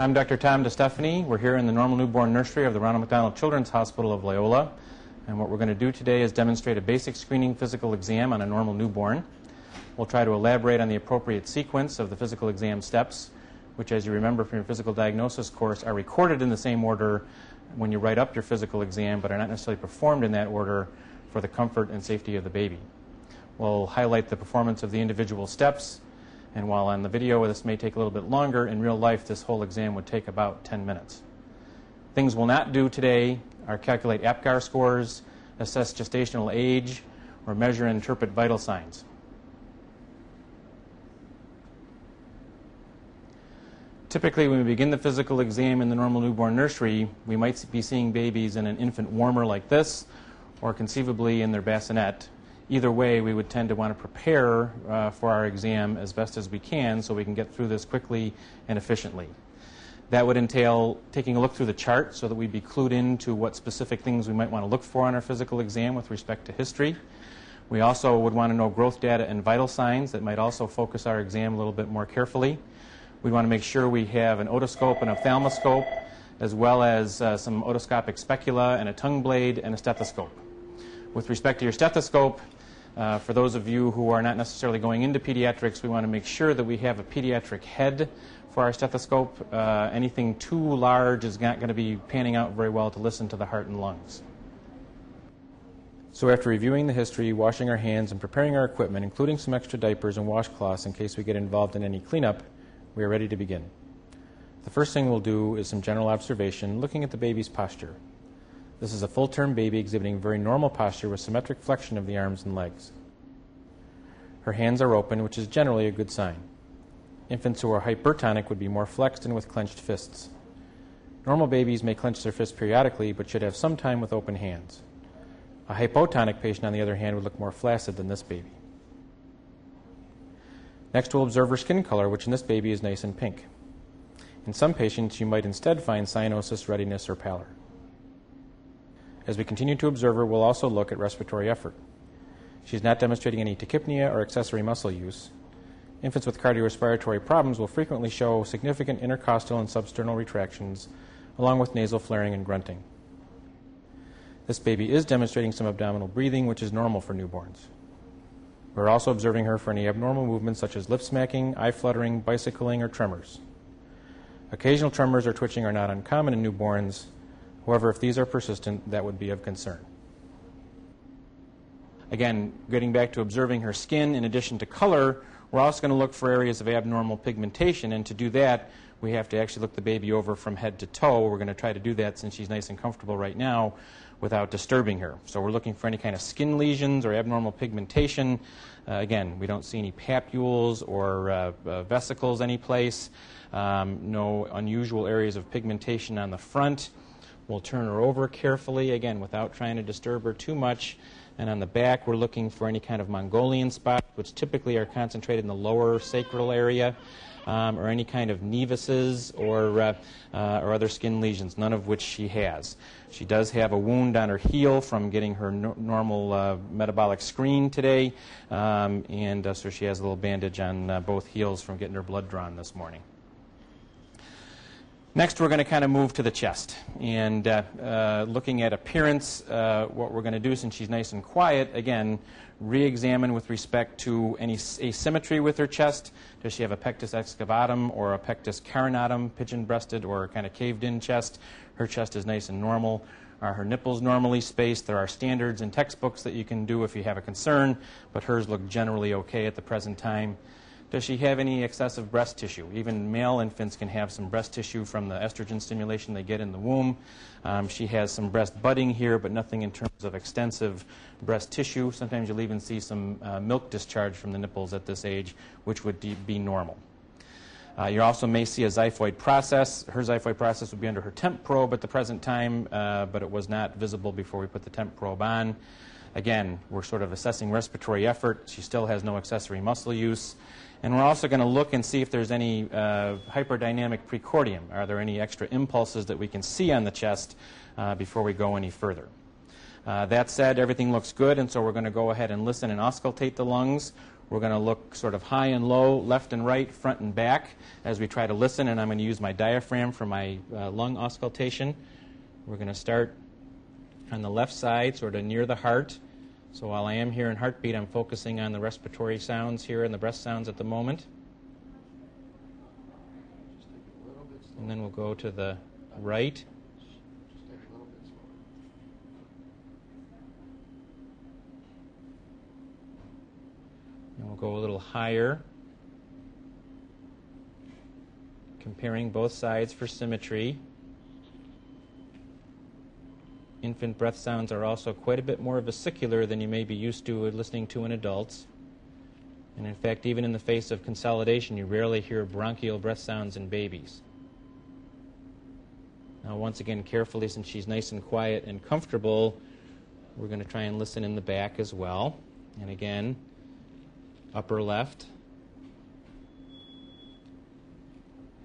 I'm Dr. Tom DeStefani. We're here in the Normal Newborn Nursery of the Ronald McDonald Children's Hospital of Loyola. And what we're going to do today is demonstrate a basic screening physical exam on a normal newborn. We'll try to elaborate on the appropriate sequence of the physical exam steps, which, as you remember from your physical diagnosis course, are recorded in the same order when you write up your physical exam, but are not necessarily performed in that order for the comfort and safety of the baby. We'll highlight the performance of the individual steps and while on the video this may take a little bit longer, in real life this whole exam would take about 10 minutes. Things we'll not do today are calculate APGAR scores, assess gestational age, or measure and interpret vital signs. Typically, when we begin the physical exam in the normal newborn nursery, we might be seeing babies in an infant warmer like this, or conceivably in their bassinet, either way, we would tend to want to prepare uh, for our exam as best as we can so we can get through this quickly and efficiently. That would entail taking a look through the chart so that we'd be clued into what specific things we might want to look for on our physical exam with respect to history. We also would want to know growth data and vital signs that might also focus our exam a little bit more carefully. We want to make sure we have an otoscope and ophthalmoscope, as well as uh, some otoscopic specula and a tongue blade and a stethoscope. With respect to your stethoscope, uh, for those of you who are not necessarily going into pediatrics, we want to make sure that we have a pediatric head for our stethoscope. Uh, anything too large is not going to be panning out very well to listen to the heart and lungs. So after reviewing the history, washing our hands, and preparing our equipment, including some extra diapers and washcloths in case we get involved in any cleanup, we are ready to begin. The first thing we'll do is some general observation, looking at the baby's posture. This is a full term baby exhibiting very normal posture with symmetric flexion of the arms and legs. Her hands are open, which is generally a good sign. Infants who are hypertonic would be more flexed and with clenched fists. Normal babies may clench their fists periodically, but should have some time with open hands. A hypotonic patient, on the other hand, would look more flaccid than this baby. Next, we'll observe her skin color, which in this baby is nice and pink. In some patients, you might instead find cyanosis, readiness, or pallor. As we continue to observe her, we'll also look at respiratory effort. She's not demonstrating any tachypnea or accessory muscle use. Infants with cardiorespiratory problems will frequently show significant intercostal and substernal retractions, along with nasal flaring and grunting. This baby is demonstrating some abdominal breathing, which is normal for newborns. We're also observing her for any abnormal movements such as lip smacking, eye fluttering, bicycling, or tremors. Occasional tremors or twitching are not uncommon in newborns, However, if these are persistent, that would be of concern. Again, getting back to observing her skin in addition to color, we're also going to look for areas of abnormal pigmentation, and to do that, we have to actually look the baby over from head to toe. We're going to try to do that since she's nice and comfortable right now without disturbing her. So we're looking for any kind of skin lesions or abnormal pigmentation. Uh, again, we don't see any papules or uh, uh, vesicles anyplace, um, no unusual areas of pigmentation on the front. We'll turn her over carefully, again, without trying to disturb her too much. And on the back, we're looking for any kind of Mongolian spots, which typically are concentrated in the lower sacral area, um, or any kind of nevuses or, uh, uh, or other skin lesions, none of which she has. She does have a wound on her heel from getting her no- normal uh, metabolic screen today, um, and uh, so she has a little bandage on uh, both heels from getting her blood drawn this morning. Next, we're going to kind of move to the chest. And uh, uh, looking at appearance, uh, what we're going to do since she's nice and quiet, again, re examine with respect to any asymmetry with her chest. Does she have a pectus excavatum or a pectus carinatum, pigeon breasted or kind of caved in chest? Her chest is nice and normal. Are her nipples normally spaced? There are standards in textbooks that you can do if you have a concern, but hers look generally okay at the present time. Does she have any excessive breast tissue? Even male infants can have some breast tissue from the estrogen stimulation they get in the womb. Um, she has some breast budding here, but nothing in terms of extensive breast tissue. Sometimes you'll even see some uh, milk discharge from the nipples at this age, which would be normal. Uh, you also may see a xiphoid process. Her xiphoid process would be under her temp probe at the present time, uh, but it was not visible before we put the temp probe on. Again, we're sort of assessing respiratory effort. She still has no accessory muscle use. And we're also going to look and see if there's any uh, hyperdynamic precordium. Are there any extra impulses that we can see on the chest uh, before we go any further? Uh, that said, everything looks good, and so we're going to go ahead and listen and auscultate the lungs. We're going to look sort of high and low, left and right, front and back as we try to listen, and I'm going to use my diaphragm for my uh, lung auscultation. We're going to start on the left side, sort of near the heart. So while I am here in heartbeat, I'm focusing on the respiratory sounds here and the breath sounds at the moment. And then we'll go to the right. And we'll go a little higher, comparing both sides for symmetry. Infant breath sounds are also quite a bit more vesicular than you may be used to listening to in adults. And in fact, even in the face of consolidation, you rarely hear bronchial breath sounds in babies. Now, once again, carefully, since she's nice and quiet and comfortable, we're going to try and listen in the back as well. And again, upper left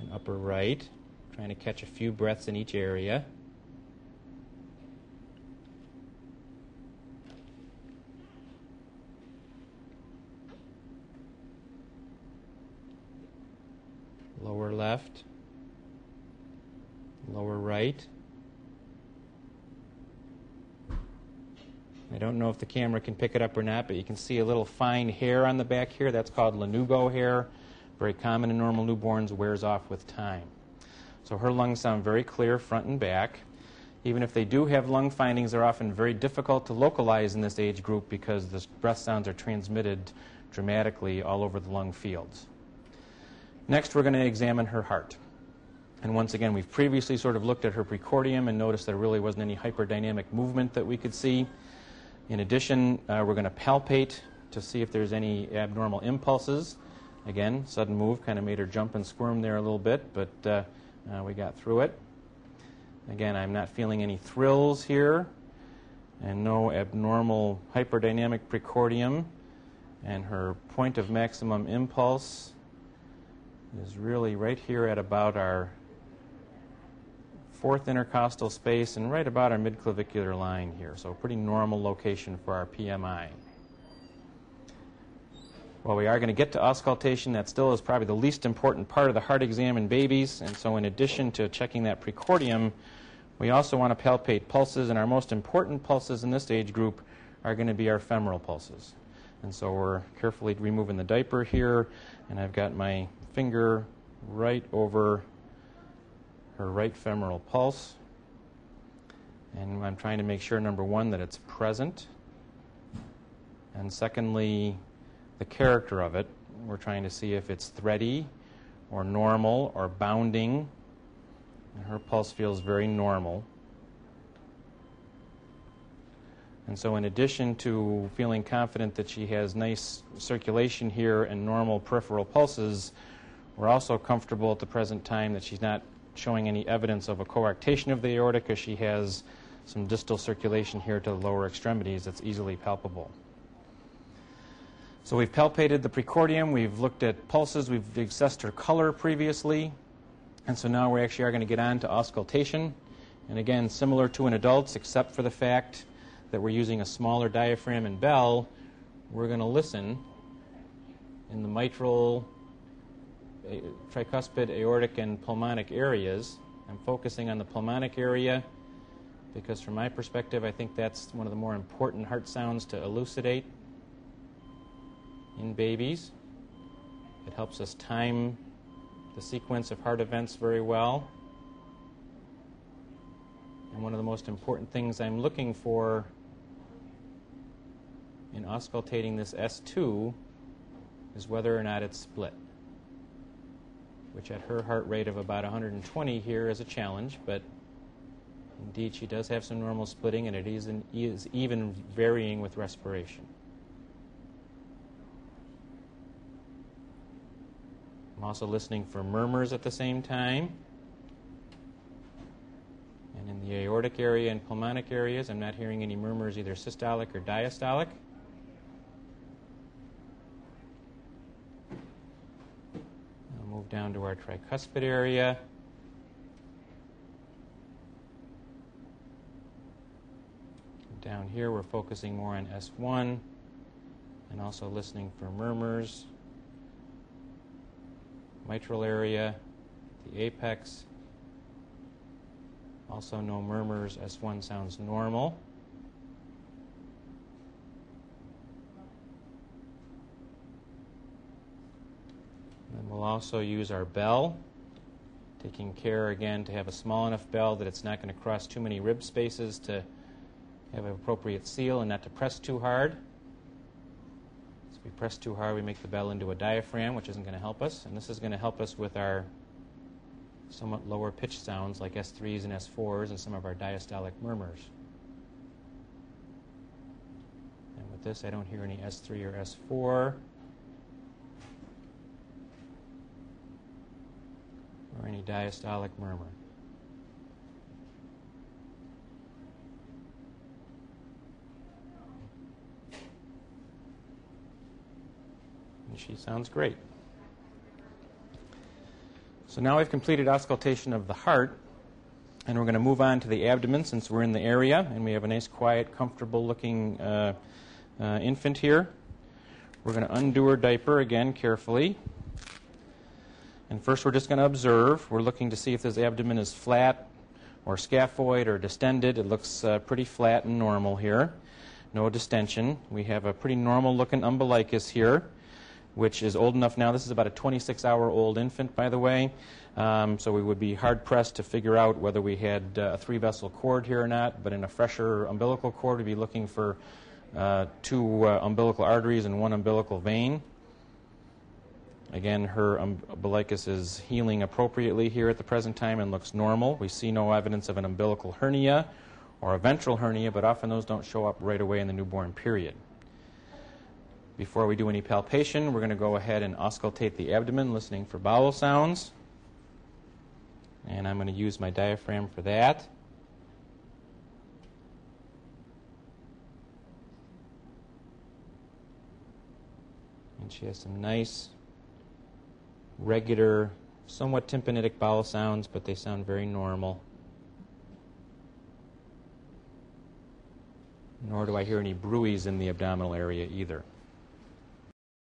and upper right, trying to catch a few breaths in each area. Lower left, lower right. I don't know if the camera can pick it up or not, but you can see a little fine hair on the back here. That's called lanugo hair. Very common in normal newborns, wears off with time. So her lungs sound very clear front and back. Even if they do have lung findings, they're often very difficult to localize in this age group because the breath sounds are transmitted dramatically all over the lung fields. Next, we're going to examine her heart. And once again, we've previously sort of looked at her precordium and noticed there really wasn't any hyperdynamic movement that we could see. In addition, uh, we're going to palpate to see if there's any abnormal impulses. Again, sudden move kind of made her jump and squirm there a little bit, but uh, uh, we got through it. Again, I'm not feeling any thrills here, and no abnormal hyperdynamic precordium. And her point of maximum impulse is really right here at about our fourth intercostal space and right about our midclavicular line here. So a pretty normal location for our PMI. Well, we are going to get to auscultation. That still is probably the least important part of the heart exam in babies. And so in addition to checking that precordium, we also want to palpate pulses. And our most important pulses in this age group are going to be our femoral pulses. And so we're carefully removing the diaper here. And I've got my finger right over her right femoral pulse. And I'm trying to make sure, number one, that it's present. And secondly, the character of it. We're trying to see if it's thready or normal or bounding. And her pulse feels very normal. And so, in addition to feeling confident that she has nice circulation here and normal peripheral pulses, we're also comfortable at the present time that she's not showing any evidence of a coarctation of the aorta because she has some distal circulation here to the lower extremities that's easily palpable. So we've palpated the precordium, we've looked at pulses, we've assessed her color previously, and so now we actually are going to get on to auscultation. And again, similar to in adults, except for the fact that we're using a smaller diaphragm and bell, we're going to listen in the mitral tricuspid, aortic, and pulmonic areas. I'm focusing on the pulmonic area because, from my perspective, I think that's one of the more important heart sounds to elucidate in babies. It helps us time the sequence of heart events very well. And one of the most important things I'm looking for in auscultating this S2 is whether or not it's split which at her heart rate of about 120 here is a challenge, but indeed she does have some normal splitting and it is, an, is even varying with respiration. I'm also listening for murmurs at the same time. And in the aortic area and pulmonic areas, I'm not hearing any murmurs either systolic or diastolic. move down to our tricuspid area. Down here, we're focusing more on S1. and also listening for murmurs. Mitral area, the apex. Also, no murmurs. S1 sounds normal. We'll also use our bell, taking care again to have a small enough bell that it's not going to cross too many rib spaces to have an appropriate seal and not to press too hard. So if we press too hard, we make the bell into a diaphragm, which isn't going to help us. And this is going to help us with our somewhat lower pitch sounds like S3s and S4s and some of our diastolic murmurs. And with this, I don't hear any S3 or S4. Or any diastolic murmur. And she sounds great. So now we've completed auscultation of the heart, and we're going to move on to the abdomen since we're in the area and we have a nice, quiet, comfortable looking uh, uh, infant here. We're going to undo her diaper again carefully. And first, we're just going to observe. We're looking to see if this abdomen is flat or scaphoid or distended. It looks uh, pretty flat and normal here. No distension. We have a pretty normal looking umbilicus here, which is old enough now. This is about a 26 hour old infant, by the way. Um, so we would be hard pressed to figure out whether we had uh, a three vessel cord here or not. But in a fresher umbilical cord, we'd be looking for uh, two uh, umbilical arteries and one umbilical vein. Again, her umbilicus is healing appropriately here at the present time and looks normal. We see no evidence of an umbilical hernia or a ventral hernia, but often those don't show up right away in the newborn period. Before we do any palpation, we're going to go ahead and auscultate the abdomen, listening for bowel sounds. And I'm going to use my diaphragm for that. And she has some nice regular, somewhat tympanitic bowel sounds, but they sound very normal. Nor do I hear any bruits in the abdominal area either.